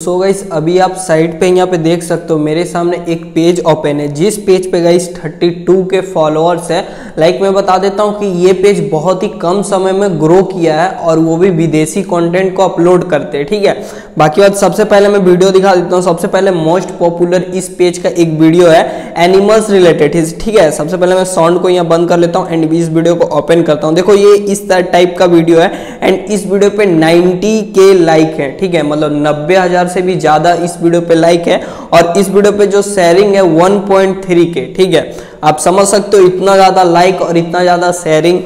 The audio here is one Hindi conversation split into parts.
सो so गाइस अभी आप साइट पे यहाँ पे देख सकते हो, मेरे सामने एक पेज ओपन है। जिस पेज पे गाइस 32 के फॉलोअर्स है लाइक like मैं बता देता हूँ कि ये पेज बहुत ही कम समय में ग्रो किया है और वो भी विदेशी कंटेंट को अपलोड करते हैं, ठीक है? बाकी बात, सबसे पहले मैं वीडियो दिखा देता हूँ। सबसे पहले मोस्ट पॉपुलर इस पेज का एक वीडियो है एनिमल्स रिलेटेड ठीक है? सबसे पहले मैं साउंड को यहाँ बंद कर लेता हूँ एंड इस वीडियो को ओपन करता हूँ। देखो, ये इस टाइप का वीडियो है एंड इस वीडियो पे 90 के लाइक है, ठीक है? मतलब नब्बे से भी ज़्यादा इस वीडियो पे लाइक है और इस वीडियो पे जो शेयरिंग है 1.3 के ठीक है? आप समझ सकते हो इतना ज़्यादा लाइक और इतना ज़्यादा शेयरिंग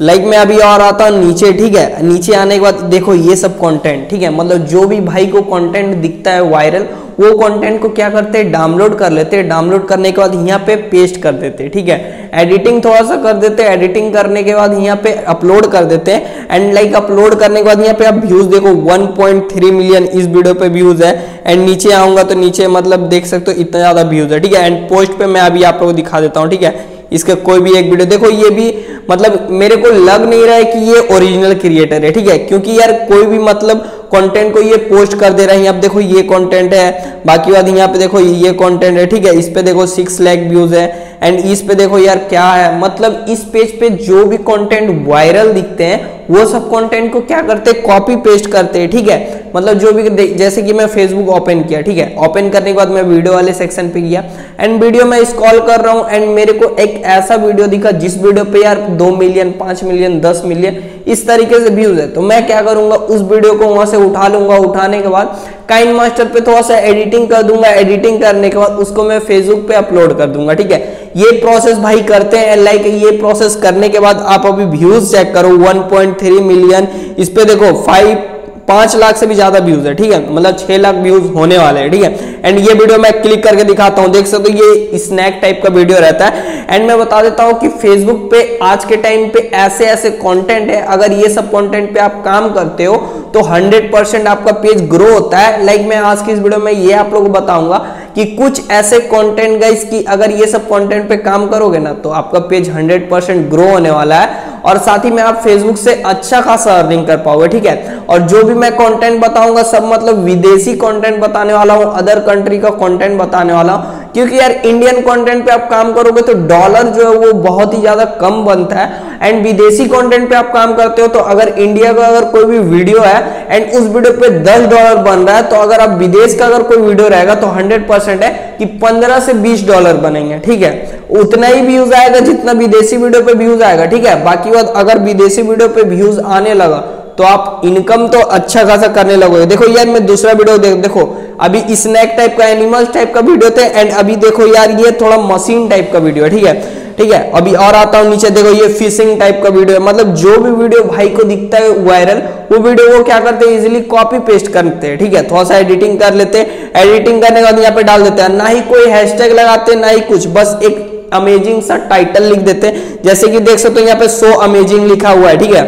लाइक मैं अभी और आता हूँ, नीचे, ठीक है? नीचे आने के बाद देखो ये सब कंटेंट ठीक है? मतलब जो भी भाई को कंटेंट दिखता है वायरल वो कंटेंट को क्या करते हैं डाउनलोड कर लेते। हैं डाउनलोड करने के बाद यहाँ पे पेस्ट कर देते हैं ठीक है? एडिटिंग थोड़ा सा कर देते हैं एडिटिंग करने के बाद यहाँ पे अपलोड कर देते। हैं एंड लाइक अपलोड करने के बाद यहाँ पे आप व्यूज़ देखो 1.3 मिलियन इस वीडियो पे व्यूज़ है। एंड नीचे आऊँगा तो नीचे मतलब देख सकते हो इतना ज़्यादा व्यूज़ है, ठीक है? एंड पोस्ट पे मैं अभी आप लोग दिखा देता हूँ, ठीक है? इसका कोई भी एक वीडियो देखो ये भी मतलब मेरे को लग नहीं रहा है कि ये ओरिजिनल क्रिएटर है, ठीक है? क्योंकि यार कोई भी मतलब कंटेंट को ये पोस्ट कर दे रहा है, अब देखो ये कंटेंट है, बाकी बात यहाँ पे देखो ये कंटेंट है, ठीक है? इस पे देखो सिक्स लैक व्यूज़ है एंड इस पे देखो यार क्या है? मतलब इस पेज पे जो भी कंटेंट वायरल दिखते हैं वो सब कंटेंट को क्या करते कॉपी पेस्ट करते हैं, ठीक है? मतलब जो भी जैसे कि मैं फेसबुक ओपन किया, ठीक है? ओपन करने के बाद मैं वीडियो वाले सेक्शन पे गया। एंड वीडियो में स्क्रॉल कर रहा हूँ एंड मेरे को एक ऐसा वीडियो दिखा जिस वीडियो पे यार दो मिलियन पाँच मिलियन दस मिलियन इस तरीके से व्यूज़ है। तो मैं क्या करूँगा? उस वीडियो को वहाँ से उठा लूँगा। उठाने के बाद काइन मास्टर पे थोड़ा सा एडिटिंग कर दूँगा। एडिटिंग करने के बाद उसको मैं फेसबुक पे अपलोड कर दूँगा, ठीक है? ये प्रोसेस भाई करते हैं। लाइक ये प्रोसेस करने के बाद आप अभी व्यूज़ चेक करो। 1.3 मिलियन इस पे देखो फाइव पाँच लाख से भी ज़्यादा व्यूज़ है, ठीक है? मतलब छह लाख व्यूज़ होने वाले हैं, ठीक है? एंड ये वीडियो मैं क्लिक करके दिखाता हूँ, देख सकते हो ये स्नैक टाइप का वीडियो रहता है। एंड मैं बता देता हूँ कि फेसबुक पे आज के टाइम पे ऐसे ऐसे कंटेंट है, अगर ये सब कंटेंट पे आप काम करते हो तो 100% आपका पेज ग्रो होता है। लाइक मैं आज की इस वीडियो में ये आप लोगों को बताऊँगा कि कुछ ऐसे कंटेंट गाइस कि अगर ये सब कंटेंट पे काम करोगे ना तो आपका पेज 100% ग्रो होने वाला है। और साथ ही में आप फेसबुक से अच्छा खासा अर्निंग कर पाओगे ठीक है? और जो भी मैं कंटेंट बताऊँगा, सब मतलब विदेशी कंटेंट बताने वाला हूँ अदर कंट्री का कंटेंट बताने वाला हूँ। क्योंकि यार इंडियन कंटेंट पे आप काम करोगे तो डॉलर जो है वो बहुत ही ज़्यादा कम बनता है। एंड विदेशी कंटेंट पे आप काम करते हो तो अगर इंडिया का अगर कोई भी वीडियो है एंड उस वीडियो पे 10 डॉलर बन रहा है तो अगर आप विदेश का अगर कोई वीडियो रहेगा तो 100 परसेंट है। कि 15 से 20 डॉलर बनेंगे, ठीक है? उतना ही व्यूज़ आएगा जितना विदेशी वीडियो पे व्यूज़ आएगा, ठीक है? बाकी बात, अगर विदेशी वीडियो पे व्यूज़ आने लगा तो आप इनकम तो अच्छा खासा करने लगोगे। देखो, यार, मैं दूसरा वीडियो देख, देखो अभी स्नैक टाइप का एनिमल्स टाइप का वीडियो थे एंड अभी देखो यार, ये थोड़ा मशीन टाइप का वीडियो है, ठीक है? ठीक है, अभी और आता हूँ नीचे, देखो ये फिशिंग टाइप का वीडियो है। मतलब जो भी वीडियो भाई को दिखता है वायरल वो वीडियो वो क्या करते हैं? इजिली कॉपी पेस्ट करते हैं, ठीक है? थोड़ा सा एडिटिंग कर लेते हैं। एडिटिंग करने के बाद यहाँ पे डाल देते हैं। ना ही कोई हैशटैग लगाते, ना ही कुछ, बस एक अमेजिंग सा टाइटल लिख देते हैं। जैसे कि देख सकते हो यहाँ पे सो अमेजिंग लिखा हुआ है, ठीक है?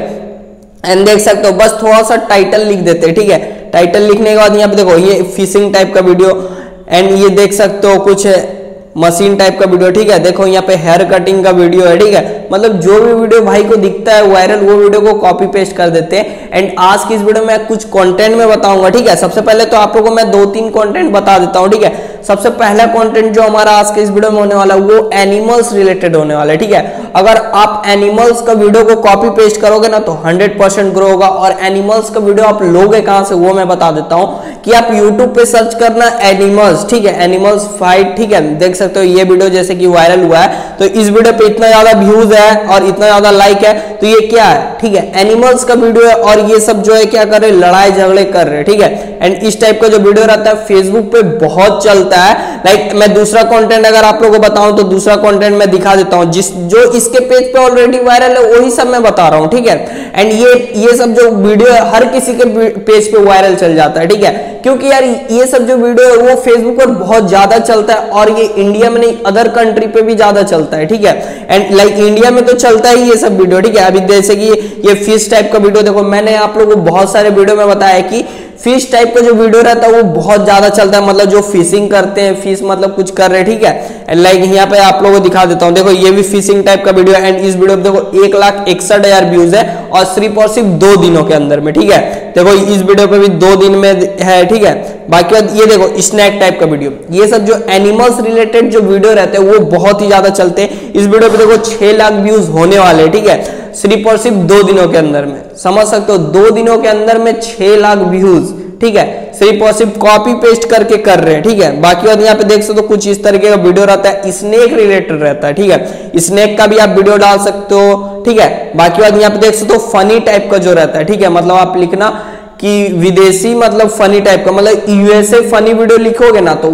एंड देख सकते हो, बस थोड़ा सा टाइटल लिख देते हैं, ठीक है? टाइटल लिखने के बाद यहाँ पे देखो, ये फिशिंग टाइप का वीडियो एंड ये देख सकते हो कुछ मशीन टाइप का वीडियो ठीक है? देखो, यहाँ पे हेयर कटिंग का वीडियो है, ठीक है? मतलब जो भी वीडियो भाई को दिखता है वायरल वो वीडियो को कॉपी पेस्ट कर देते हैं। एंड आज की इस वीडियो में कुछ कंटेंट में बताऊँगा, ठीक है? सबसे पहले तो आप लोगों को मैं दो तीन कंटेंट बता देता हूँ, ठीक है? सबसे पहला कंटेंट जो हमारा आज के इस वीडियो में होने वाला है, वो एनिमल्स रिलेटेड होने वाला है, ठीक है? अगर आप एनिमल्स का वीडियो को कॉपी पेस्ट करोगे ना तो 100% ग्रो होगा और एनिमल्स का वीडियो आप लोगे कहाँ से, वो मैं बता देता हूँ कि आप यूट्यूब पे सर्च करना एनिमल्स ठीक है? एनिमल्स फाइट ठीक है? देख सकते हो, ये वीडियो जैसे कि वायरल हुआ है तो इस वीडियो पे इतना ज़्यादा व्यूज़ है और इतना ज़्यादा लाइक है तो ये क्या है? ठीक है एनिमल्स का वीडियो है और ये सब जो है, क्या कर रहे लड़ाई झगड़े कर रहे ठीक है? एंड इस टाइप का जो वीडियो रहता है फेसबुक पे बहुत चलता लाइक मैं दूसरा कंटेंट अगर आप लोगों को बताऊँ तो दूसरा कंटेंट मैं दिखा देता हूँ। जिस, जो इसके पेज पे ऑलरेडी वायरल है, वही सब मैं बता रहा हूँ, ठीक है? एंड ये ये सब जो वीडियो हर किसी के पेज पे वायरल चल जाता है, ठीक है? क्योंकि यार, ये सब जो वीडियो है, वो फेसबुक पर बहुत ज़्यादा चलता है, और ये इंडिया में नहीं अदर कंट्री पे भी ज़्यादा चलता है, ठीक है? एंड लाइक इंडिया में तो चलता ही ये सब वीडियो ठीक है? अभी जैसे कि ये फ़िश टाइप का वीडियो देखो, मैंने आप लोगों को बहुत सारे वीडियो में बताया कि फ़िश टाइप का जो वीडियो रहता है वो बहुत ज़्यादा चलता है। मतलब जो फिशिंग करते हैं फ़िश मतलब कुछ कर रहे हैं, ठीक है? एंड लाइक यहाँ पे आप लोगों को दिखा देता हूँ। देखो, ये भी फिशिंग टाइप का वीडियो है। एंड इस वीडियो में देखो, एक लाख इकसठ हज़ार व्यूज़ है और सिर्फ़ और सिर्फ़ दो दिनों के अंदर में, ठीक है? देखो, इस वीडियो पे भी दो दिन में है, ठीक है? बाकी ये देखो स्नैक टाइप का वीडियो ये सब जो एनिमल्स रिलेटेड जो वीडियो रहते हैं, वो बहुत ही ज़्यादा चलते हैं। इस वीडियो पे देखो, छह लाख व्यूज़ होने वाले ठीक है? सिर्फ़ और सिर्फ़ दो दिनों के अंदर में। समझ सकते हो, दो दिनों के अंदर में छह लाख व्यूज़ ठीक है? सिर्फ़ और सिर्फ़ कॉपी पेस्ट करके कर रहे हैं, ठीक है? बाकी और यहाँ पे देख सकते हो, कुछ इस तरीके का वीडियो रहता है स्नेक रिलेटेड रहता है, ठीक है? स्नेक का भी आप वीडियो डाल सकते हो, ठीक है? बाकी और यहाँ पे देख सकते हो फनी टाइप का जो रहता है, ठीक है? मतलब आप लिखना कि विदेशी मतलब फनी टाइप का मतलब यूएसए फनी वीडियो लिखोगे ना तो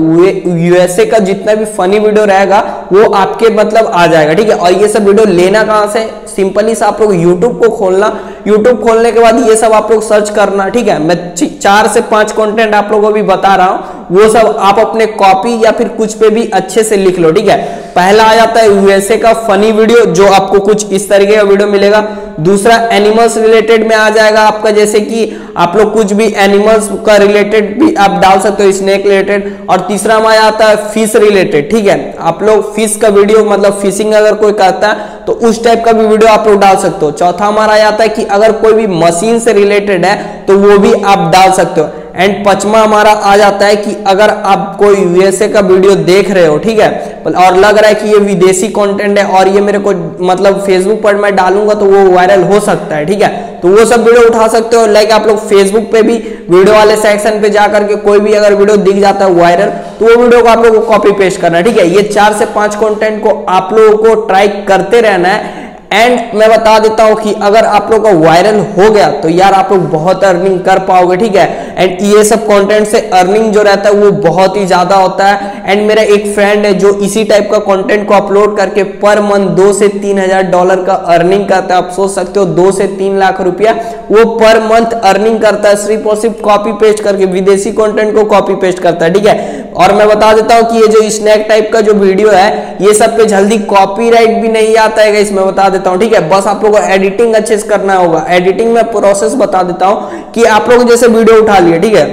यूएसए का जितना भी फनी वीडियो रहेगा, वो आपके मतलब आ जाएगा, ठीक है? और ये सब वीडियो लेना कहाँ से? सिंपली से आप लोग यूट्यूब को खोलना। यूट्यूब खोलने के बाद ये सब आप लोग सर्च करना, ठीक है? मैं चार से पाँच कंटेंट आप लोगों को भी बता रहा हूँ। वो सब आप अपने कॉपी या फिर कुछ पे भी अच्छे से लिख लो, ठीक है? पहला आ जाता है यूएसए का फनी वीडियो जो आपको कुछ इस तरीके का वीडियो मिलेगा। दूसरा एनिमल्स रिलेटेड में आ जाएगा आपका, जैसे कि आप लोग कुछ भी एनिमल्स का रिलेटेड भी आप डाल सकते हो स्नेक रिलेटेड और तीसरा हमारा आता है फ़िश रिलेटेड ठीक है? आप लोग फ़िश का वीडियो मतलब फिशिंग अगर कोई करता है तो उस टाइप का भी वीडियो आप लोग डाल सकते हो। चौथा हमारा आता है कि अगर कोई भी मशीन से रिलेटेड है तो वो भी आप डाल सकते हो। एंड पचमा हमारा आ जाता है कि अगर आप कोई यूएसए का वीडियो देख रहे हो, ठीक है? और लग रहा है कि ये विदेशी कंटेंट है और ये मेरे को मतलब फेसबुक पर मैं डालूँगा तो वो वायरल हो सकता है, ठीक है? तो वो सब वीडियो उठा सकते हो। लाइक आप लोग फेसबुक पे भी वीडियो वाले सेक्शन पे जाकर के कोई भी अगर वीडियो दिख जाता है वायरल तो वो वीडियो को आप लोग को कॉपी पेस्ट करना है, ठीक है? ये चार से पाँच कंटेंट को आप लोगों को ट्राई करते रहना है। एंड मैं बता देता हूँ कि अगर आप लोग का वायरल हो गया तो यार आप लोग बहुत अर्निंग कर पाओगे, ठीक है? एंड ये सब कंटेंट से अर्निंग जो रहता है, वो बहुत ही ज़्यादा होता है। एंड मेरा एक फ्रेंड है जो इसी टाइप का कंटेंट को अपलोड करके पर मंथ दो से तीन हज़ार डॉलर का अर्निंग करता है। आप सोच सकते हो, दो से तीन लाख रुपया वो पर मंथ अर्निंग करता है। सिर्फ़ और सिर्फ़ कॉपी पेस्ट करके, विदेशी कॉन्टेंट को कॉपी पेस्ट करता है, ठीक है? और मैं बता देता हूँ कि ये जो स्नैक टाइप का जो वीडियो है, ये सब पे जल्दी कॉपीराइट भी नहीं आता है इसमें बता देता हूँ, ठीक है? बस आप लोगों को एडिटिंग अच्छे से करना होगा। एडिटिंग में प्रोसेस बता देता हूँ कि आप लोग जैसे वीडियो उठा लिए, ठीक है?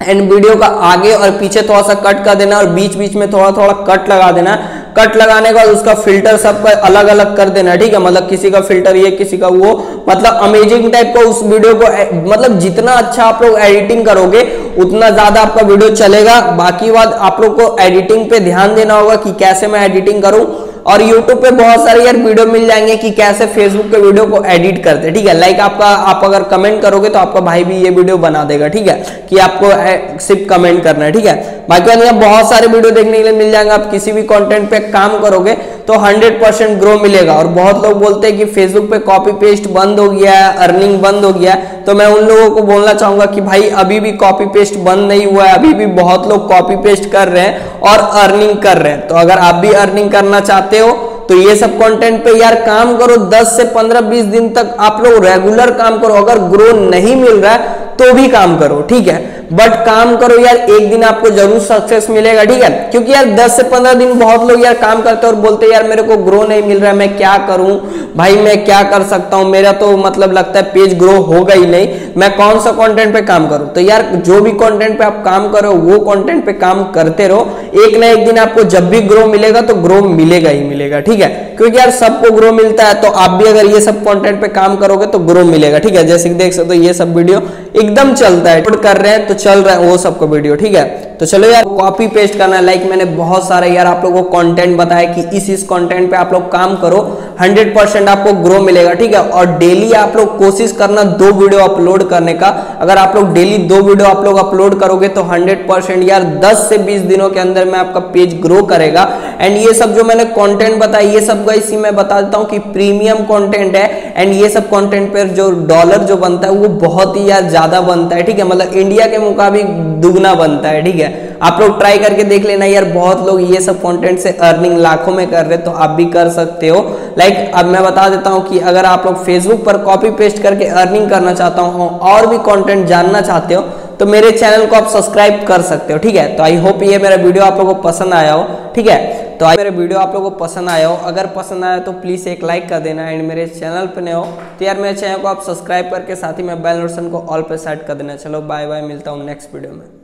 एंड वीडियो का आगे और पीछे थोड़ा सा कट कर देना और बीच बीच में थोड़ा थोड़ा कट लगा देना। कट लगाने के बाद उसका फ़िल्टर सबका अलग अलग कर देना, ठीक है? मतलब किसी का फ़िल्टर ये, किसी का वो। मतलब अमेजिंग टाइप का उस वीडियो को मतलब जितना अच्छा आप लोग एडिटिंग करोगे, उतना ज़्यादा आपका वीडियो चलेगा। बाकी बात आप लोग को एडिटिंग पे ध्यान देना होगा कि कैसे मैं एडिटिंग करूँ। और यूट्यूब पे बहुत सारे यार वीडियो मिल जाएँगे कि कैसे फेसबुक के वीडियो को एडिट करते ठीक है? लाइक आपका, आप अगर कमेंट करोगे तो आपका भाई भी ये वीडियो बना देगा, ठीक है? कि आपको सिर्फ़ कमेंट करना है, ठीक है? बाकी बहुत सारे वीडियो देखने के लिए मिल जाएँगे। आप किसी भी कॉन्टेंट पे काम करोगे तो 100 परसेंट ग्रो मिलेगा। और बहुत लोग बोलते हैं कि फेसबुक पे कॉपी पेस्ट बंद हो गया है अर्निंग बंद हो गया है। तो मैं उन लोगों को बोलना चाहूँगा कि भाई, अभी भी कॉपी पेस्ट बंद नहीं हुआ है। अभी भी बहुत लोग कॉपी पेस्ट कर रहे हैं और अर्निंग कर रहे हैं। तो अगर आप भी अर्निंग करना चाहते हो तो ये सब कंटेंट पे यार काम करो। 10 से 15 20 दिन तक आप लोग रेगुलर काम करो। अगर ग्रो नहीं मिल रहा है तो भी काम करो। ठीक है? बट काम करो यार, एक दिन आपको ज़रूर सक्सेस मिलेगा, ठीक है? क्योंकि यार 10 से 15 दिन बहुत लोग यार काम करते हैं और बोलते हैं, यार मेरे को ग्रो नहीं मिल रहा है, मैं क्या करूँ? भाई, मैं क्या कर सकता हूँ? मेरा तो मतलब लगता है पेज ग्रो होगा ही नहीं। मैं कौन सा कंटेंट पे काम करूँ? तो यार जो भी कंटेंट पे आप काम करो वो कंटेंट पे काम करते रहो। एक ना एक दिन आपको जब भी ग्रो मिलेगा तो ग्रो मिलेगा ही मिलेगा, ठीक है? क्योंकि यार सबको ग्रो मिलता है तो आप भी अगर ये सब कंटेंट पे काम करोगे तो ग्रो मिलेगा, ठीक है? जैसे देख सकते हो, ये सब वीडियो एकदम चलता है कर रहे हैं तो चल रहा है, वो सबको वीडियो, ठीक है? तो चलो यार कॉपी पेस्ट करना है। लाइक मैंने बहुत सारे यार आप लोगों को कंटेंट बताया कि इस इस कंटेंट पे आप लोग काम करो। 100 परसेंट आपको ग्रो मिलेगा, ठीक है? और डेली आप लोग कोशिश करना दो वीडियो अपलोड करने का। अगर आप लोग डेली दो वीडियो आप लोग अपलोड करोगे तो 100 परसेंट यार 10 से 20 दिनों के अंदर में आपका पेज ग्रो करेगा। एंड ये सब जो मैंने कॉन्टेंट बताया, ये सब इसी मैं बता देता हूँ कि प्रीमियम कॉन्टेंट है। एंड ये सब कॉन्टेंट पर जो डॉलर जो बनता है, वो बहुत ही यार ज़्यादा बनता है, ठीक है? मतलब इंडिया के मुकाबले दुगना बनता है ठीक है? आप लोग ट्राई करके देख लेना यार बहुत लोग ये सब कंटेंट से अर्निंग लाखों में कर रहे तो आप भी कर सकते हो। लाइक like, अब मैं बता देता हूँ कि अगर आप लोग फेसबुक पर कॉपी पेस्ट करके अर्निंग करना चाहता हूँ और भी कंटेंट जानना चाहते हो तो मेरे चैनल को आप सब्सक्राइब कर सकते हो ठीक है? तो आई होप ये मेरा वीडियो आप लोग को पसंद आया हो ठीक है? तो आज मेरे वीडियो आप लोगों को पसंद आया हो। अगर पसंद आया तो प्लीज़ एक लाइक कर देना एंड मेरे चैनल पर नए हो तो यार मेरे चैनल को आप सब्सक्राइब करके साथ ही मैं बेल नोटन को ऑल पर सेट कर देना। चलो बाय बाय मिलता हूँ नेक्स्ट वीडियो में।